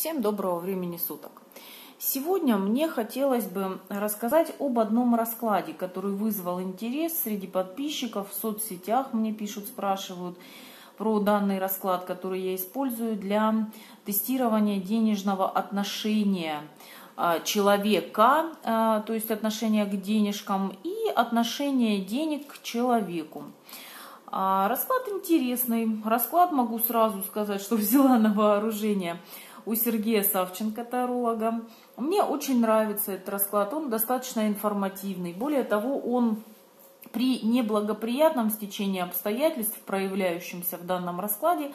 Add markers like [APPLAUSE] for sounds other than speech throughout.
Всем доброго времени суток. Сегодня мне хотелось бы рассказать об одном раскладе, который вызвал интерес среди подписчиков в соцсетях. Мне пишут, спрашивают про данный расклад, который я использую для тестирования денежного отношения а, человека, а, то есть отношения к денежкам и отношения денег к человеку. А, расклад интересный. Расклад могу сразу сказать, что [LAUGHS] взяла на вооружение у Сергея Савченко, таролога. Мне очень нравится этот расклад, он достаточно информативный. Более того, он при неблагоприятном стечении обстоятельств, проявляющемся в данном раскладе,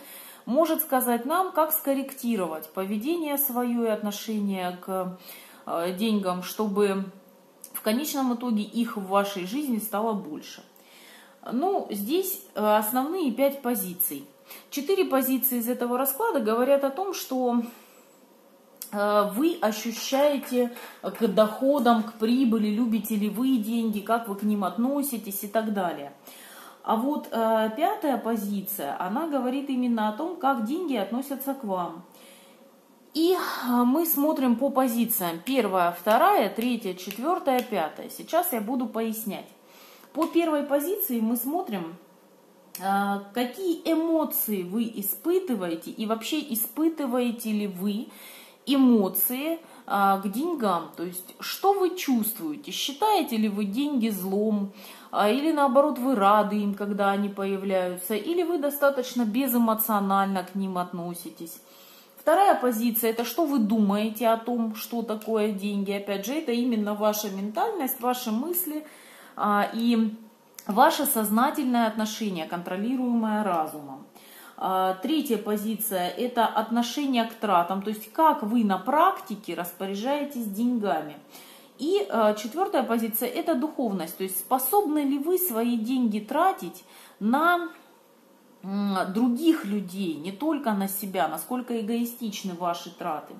может сказать нам, как скорректировать поведение свое и отношение к э, деньгам, чтобы в конечном итоге их в вашей жизни стало больше. Ну, здесь э, основные пять позиций. Четыре позиции из этого расклада говорят о том, что вы ощущаете к доходам, к прибыли, любите ли вы деньги, как вы к ним относитесь и так далее. А вот э, пятая позиция, она говорит именно о том, как деньги относятся к вам. И э, мы смотрим по позициям. Первая, вторая, третья, четвертая, пятая. Сейчас я буду пояснять. По первой позиции мы смотрим, а, какие эмоции вы испытываете и вообще испытываете ли вы эмоции а, к деньгам, то есть что вы чувствуете, считаете ли вы деньги злом, а, или наоборот вы рады им, когда они появляются, или вы достаточно безэмоционально к ним относитесь. Вторая позиция – это что вы думаете о том, что такое деньги. Опять же, это именно ваша ментальность, ваши мысли – а, и ваше сознательное отношение, контролируемое разумом. А, третья позиция – это отношение к тратам, то есть как вы на практике распоряжаетесь деньгами. И а, четвертая позиция – это духовность, то есть способны ли вы свои деньги тратить на других людей, не только на себя, насколько эгоистичны ваши траты.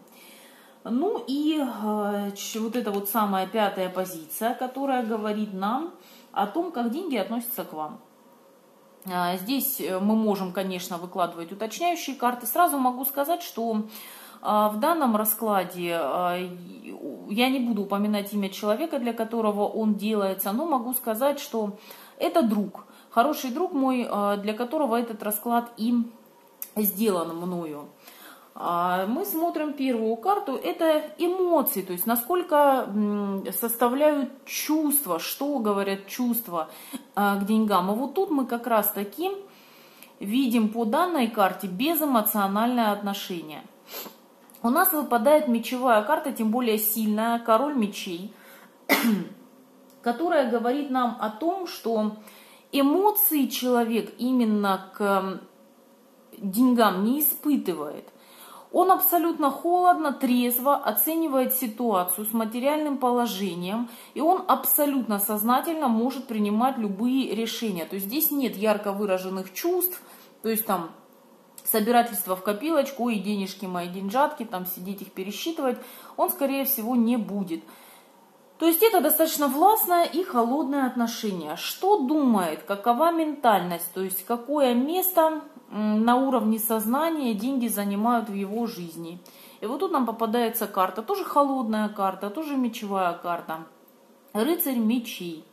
Ну и э, вот эта вот самая пятая позиция, которая говорит нам о том, как деньги относятся к вам. А, здесь э, мы можем, конечно, выкладывать уточняющие карты. Сразу могу сказать, что а, в данном раскладе а, я не буду упоминать имя человека, для которого он делается, но могу сказать, что это друг, хороший друг мой, для которого этот расклад и сделан мною. А, мы смотрим первую карту, это эмоции, то есть насколько составляют чувства, что говорят чувства а, к деньгам. И вот тут мы как раз таки видим по данной карте безэмоциональное отношение. У нас выпадает мечевая карта, тем более сильная, король мечей, [CLEARS THROAT] которая говорит нам о том, что эмоции человек именно к деньгам не испытывает. Он абсолютно холодно, трезво оценивает ситуацию с материальным положением, и он абсолютно сознательно может принимать любые решения. То есть здесь нет ярко выраженных чувств, то есть там собирательство в копилочку, и денежки мои деньжатки, там сидеть их пересчитывать, он, скорее всего, не будет. То есть это достаточно властное и холодное отношение. Что думает, какова ментальность, то есть какое место на уровне сознания деньги занимают в его жизни. И вот тут нам попадается карта, тоже холодная карта, тоже мечевая карта. Рыцарь мечей.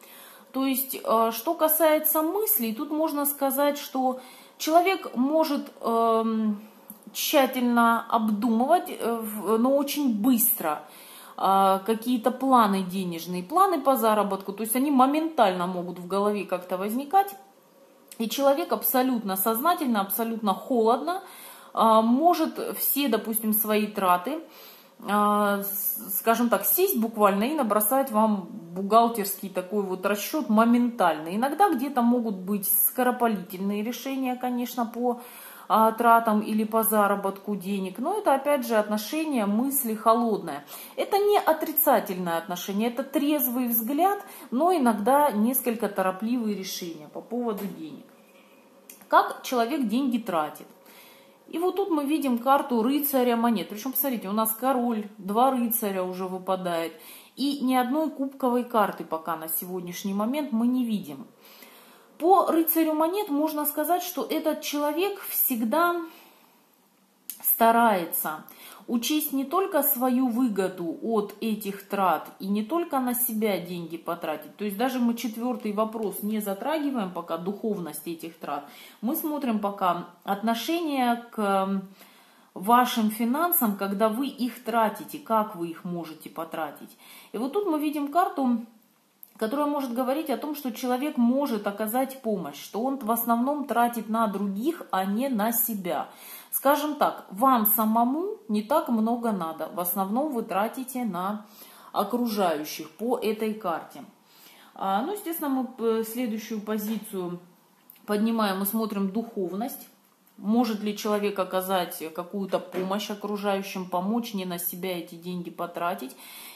То есть, э, что касается мыслей, тут можно сказать, что человек может эм, тщательно обдумывать, э, но очень быстро э, какие-то планы денежные, планы по заработку, то есть они моментально могут в голове как-то возникать. И человек абсолютно сознательно, абсолютно холодно а, может все, допустим, свои траты, а, скажем так, сесть буквально и набросать вам бухгалтерский такой вот расчет моментально. Иногда где-то могут быть скоропалительные решения, конечно, по а, тратам или по заработку денег. Но это опять же отношение мысли холодное. Это не отрицательное отношение, это трезвый взгляд, но иногда несколько торопливые решения по поводу денег. Как человек деньги тратит. И вот тут мы видим карту рыцаря монет. Причем, посмотрите, у нас король, два рыцаря уже выпадает. И ни одной кубковой карты пока на сегодняшний момент мы не видим. По рыцарю монет можно сказать, что этот человек всегда старается. Учесть не только свою выгоду от этих трат и не только на себя деньги потратить. То есть даже мы четвертый вопрос не затрагиваем пока духовность этих трат. Мы смотрим пока отношение к вашим финансам, когда вы их тратите, как вы их можете потратить. И вот тут мы видим карту, которая может говорить о том, что человек может оказать помощь, что он в основном тратит на других, а не на себя. Скажем так, вам самому не так много надо, в основном вы тратите на окружающих по этой карте. А, ну, естественно, мы следующую позицию поднимаем и смотрим духовность. Может ли человек оказать какую-то помощь окружающим, помочь не на себя эти деньги потратить?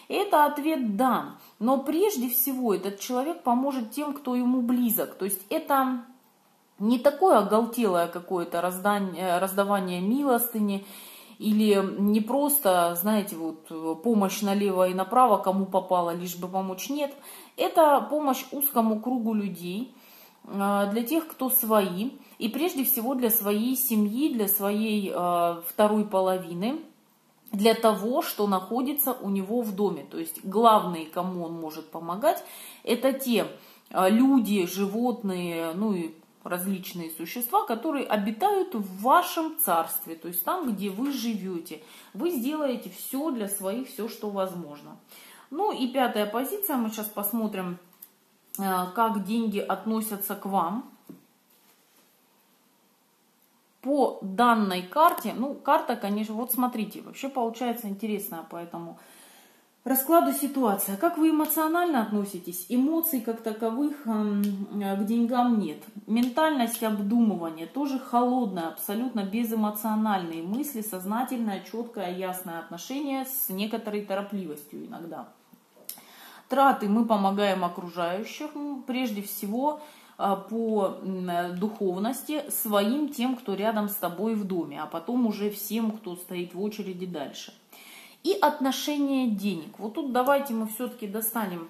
Это ответ «да». Но прежде всего этот человек поможет тем, кто ему близок. То есть это не такое оголтелое какое-то раздавание милостыни или не просто, знаете, вот помощь налево и направо, кому попало, лишь бы помочь. Нет, это помощь узкому кругу людей, а, для тех, кто свои, и прежде всего для своей семьи, для своей второй половины, для того, что находится у него в доме. То есть главные, кому он может помогать, это те люди, животные, ну и различные существа, которые обитают в вашем царстве, то есть там, где вы живете. Вы сделаете все для своих, все, что возможно. Ну и пятая позиция, мы сейчас посмотрим, э, как деньги относятся к вам. По данной карте, ну карта, конечно, вот смотрите, вообще получается интересная, поэтому раскладу ситуация. Как вы эмоционально относитесь? Эмоций как таковых эм, к деньгам нет. Ментальность обдумывания тоже холодная, абсолютно безэмоциональные мысли, сознательное, четкое, ясное отношение с некоторой торопливостью иногда. Траты мы помогаем окружающим, прежде всего э, по духовности своим тем, кто рядом с тобой в доме, а потом уже всем, кто стоит в очереди дальше и отношение денег. Вот тут давайте мы все-таки достанем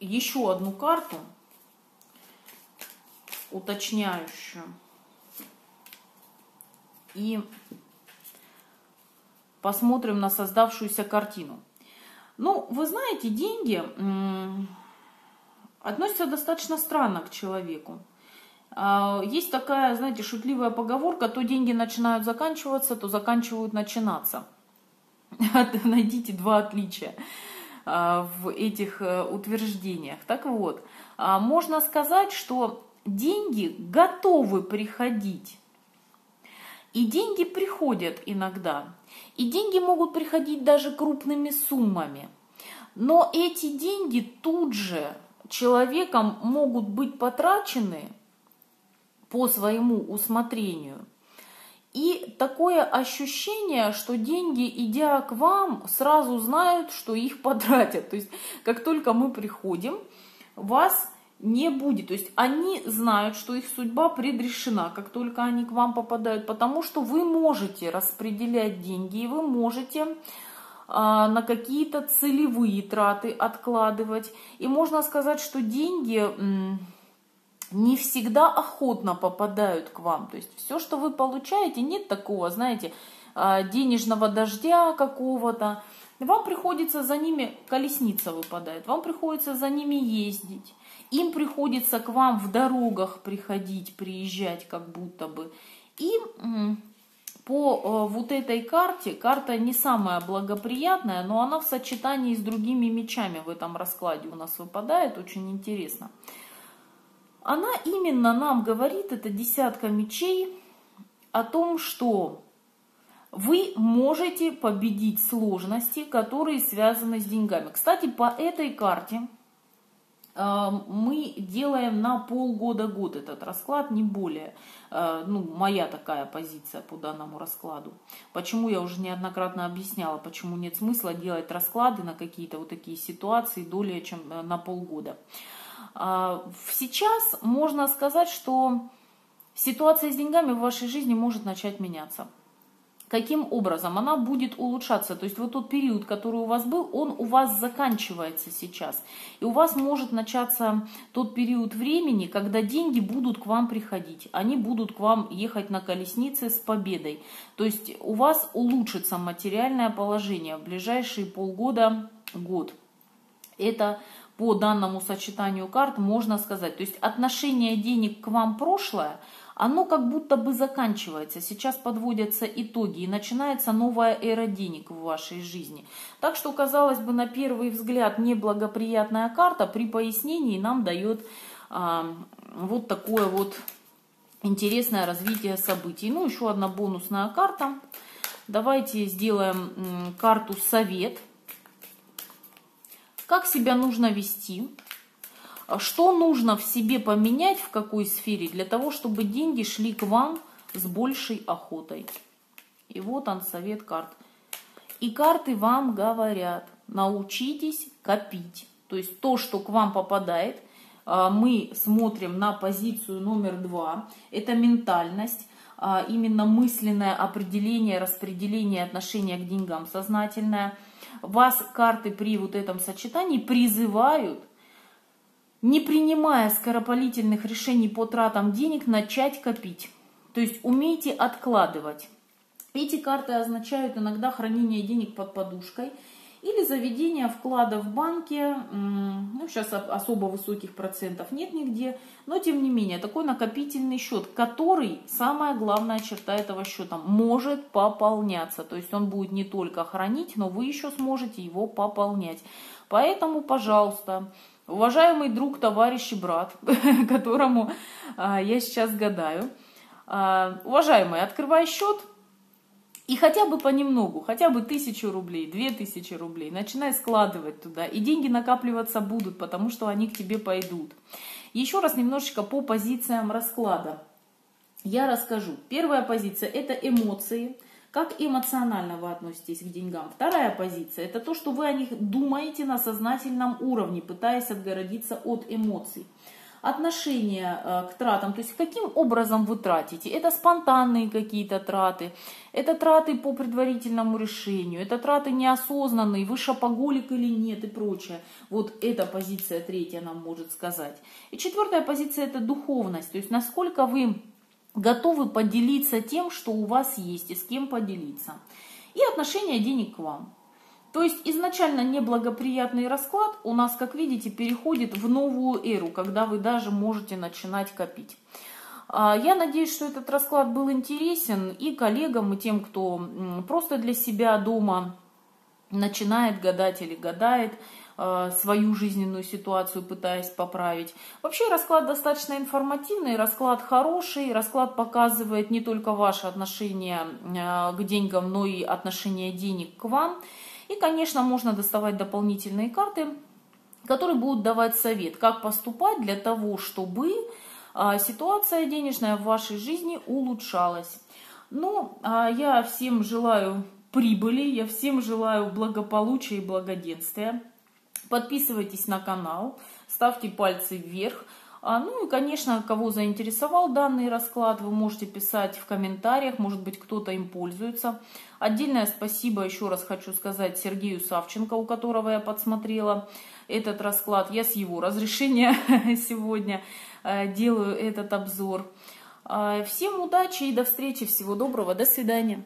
еще одну карту, уточняющую. И посмотрим на создавшуюся картину. Ну, вы знаете, деньги относятся достаточно странно к человеку. А, есть такая, знаете, шутливая поговорка, то деньги начинают заканчиваться, то заканчивают начинаться. [LAUGHS] найдите два отличия а, в этих э, утверждениях. Так вот, а, можно сказать, что деньги готовы приходить. И деньги приходят иногда. И деньги могут приходить даже крупными суммами. Но эти деньги тут же человеком могут быть потрачены по своему усмотрению – и такое ощущение, что деньги, идя к вам, сразу знают, что их потратят. То есть, как только мы приходим, вас не будет. То есть они знают, что их судьба предрешена, как только они к вам попадают, потому что вы можете распределять деньги, и вы можете а, на какие-то целевые траты откладывать. И можно сказать, что деньги не всегда охотно попадают к вам. То есть все, что вы получаете, нет такого, знаете, а, денежного дождя какого-то. Вам приходится за ними, колесница выпадает, вам приходится за ними ездить. Им приходится к вам в дорогах приходить, приезжать как будто бы. И по э, вот этой карте, карта не самая благоприятная, но она в сочетании с другими мечами в этом раскладе у нас выпадает, очень интересно она именно нам говорит, это десятка мечей, о том, что вы можете победить сложности, которые связаны с деньгами. Кстати, по этой карте э, мы делаем на полгода-год этот расклад, не более. Э, ну, моя такая позиция по данному раскладу. Почему я уже неоднократно объясняла, почему нет смысла делать расклады на какие-то вот такие ситуации более чем э, на полгода. А, сейчас можно сказать, что ситуация с деньгами в вашей жизни может начать меняться. Каким образом? Она будет улучшаться. То есть вот тот период, который у вас был, он у вас заканчивается сейчас. И у вас может начаться тот период времени, когда деньги будут к вам приходить. Они будут к вам ехать на колеснице с победой. То есть у вас улучшится материальное положение в ближайшие полгода, год. Это по данному сочетанию карт можно сказать. То есть отношение денег к вам прошлое – оно как будто бы заканчивается. Сейчас подводятся итоги и начинается новая эра денег в вашей жизни. Так что, казалось бы, на первый взгляд неблагоприятная карта при пояснении нам дает а, вот такое вот интересное развитие событий. Ну, еще одна бонусная карта. Давайте сделаем карту «Совет». Как себя нужно вести? А что нужно в себе поменять, в какой сфере, для того, чтобы деньги шли к вам с большей охотой. И вот он совет карт. И карты вам говорят, научитесь копить. То есть то, что к вам попадает, а, мы смотрим на позицию номер два. Это ментальность, а, именно мысленное определение, распределение отношения к деньгам сознательное. Вас карты при вот этом сочетании призывают не принимая скоропалительных решений по тратам денег, начать копить. То есть умейте откладывать. Эти карты означают иногда хранение денег под подушкой или заведение вклада в банке. Ну, сейчас особо высоких процентов нет нигде, но тем не менее такой накопительный счет, который, самая главная черта этого счета, может пополняться. То есть он будет не только хранить, но вы еще сможете его пополнять. Поэтому, пожалуйста, Уважаемый друг, товарищ и брат, [LAUGHS] которому а, я сейчас гадаю, а, уважаемый, открывай счет и хотя бы понемногу, хотя бы тысячу рублей, две тысячи рублей, начинай складывать туда, и деньги накапливаться будут, потому что они к тебе пойдут. Еще раз немножечко по позициям расклада я расскажу. Первая позиция – это эмоции – как эмоционально вы относитесь к деньгам? Вторая позиция – это то, что вы о них думаете на сознательном уровне, пытаясь отгородиться от эмоций. Отношение э, к тратам, то есть каким образом вы тратите. Это спонтанные какие-то траты, это траты по предварительному решению, это траты неосознанные, вы шопоголик или нет и прочее. Вот эта позиция третья нам может сказать. И четвертая позиция – это духовность, то есть насколько вы готовы поделиться тем, что у вас есть и с кем поделиться. И отношение денег к вам. То есть изначально неблагоприятный расклад у нас, как видите, переходит в новую эру, когда вы даже можете начинать копить. А, я надеюсь, что этот расклад был интересен и коллегам, и тем, кто просто для себя дома начинает гадать или гадает. Э, свою жизненную ситуацию пытаясь поправить. Вообще расклад достаточно информативный, расклад хороший, расклад показывает не только ваше отношение э, к деньгам, но и отношение денег к вам. И, конечно, можно доставать дополнительные карты, которые будут давать совет, как поступать для того, чтобы э, ситуация денежная в вашей жизни улучшалась. Ну, а я всем желаю прибыли, я всем желаю благополучия и благоденствия. Подписывайтесь на канал, ставьте пальцы вверх. А, ну и, конечно, кого заинтересовал данный расклад, вы можете писать в комментариях, может быть, кто-то им пользуется. Отдельное спасибо еще раз хочу сказать Сергею Савченко, у которого я подсмотрела этот расклад. Я с его разрешения [LAUGHS] сегодня э, делаю этот обзор. А, всем удачи и до встречи, всего доброго, до свидания.